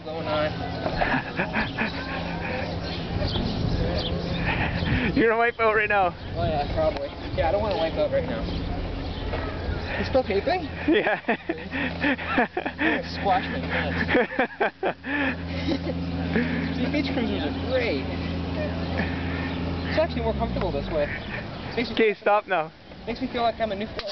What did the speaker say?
going on. You're gonna wipe out right now. Oh yeah, probably. Yeah, I don't want to wipe out right now. You still taping? Yeah. Squash my pants. These beach cruisers are great. It's actually more comfortable this way. Okay, stop now. makes me feel like I'm a new fella.